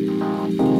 Música